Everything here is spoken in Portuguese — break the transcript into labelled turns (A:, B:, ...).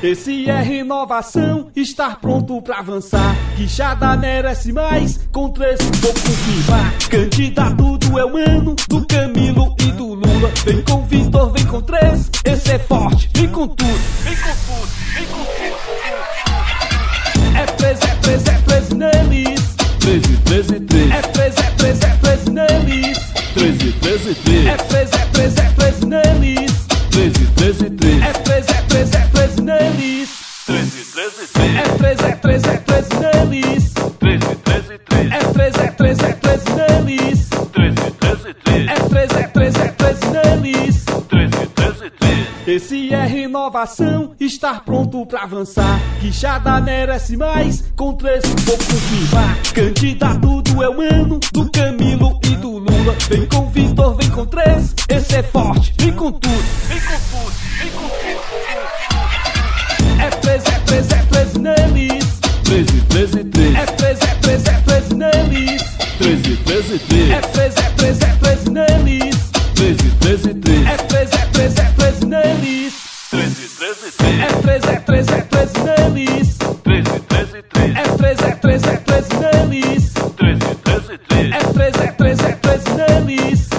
A: Esse é renovação, estar pronto pra avançar. Quixada merece mais, contra esse vou confirmar. Candidato do Elmano, do Camilo e do Lula. Vem com Vitor, vem com três, esse é forte, vem com tudo. Vem com tudo, vem com tudo. É três, é três, é três neles.
B: 13, 13, 13.
A: É três, é três, é três neles.
B: 13, 13, 13.
A: É três, é três, é três neles.
B: 13, 13.
A: É três, é três, é três neles.
B: 13, 13, 13.
A: É três, é três, é três neles.
B: 13, 13, 13.
A: É três, é três, é neles.
B: 13, 13, 13.
A: Esse é renovação, estar pronto pra avançar. Quixada merece mais, contra esse vou confirmar. Candidato do Elmano, do Camilo e do Lula. Vem com Vitor, vem com três, esse é forte, vem com tudo.
B: Vem com tudo, vem com tudo.
A: É três, é três, é 13, 13, 13. É 13, é 13, é 13 neles.
B: 13, 13, 13.
A: É 13, é 13, é 13 neles.
B: 13, 13, 13.
A: É
B: 13,
A: é 13, é 13 neles. 13, 13, 13. É 13, é 13, é 13 neles.
B: 13, 13, 13.
A: É 13, é 13, é 13 neles.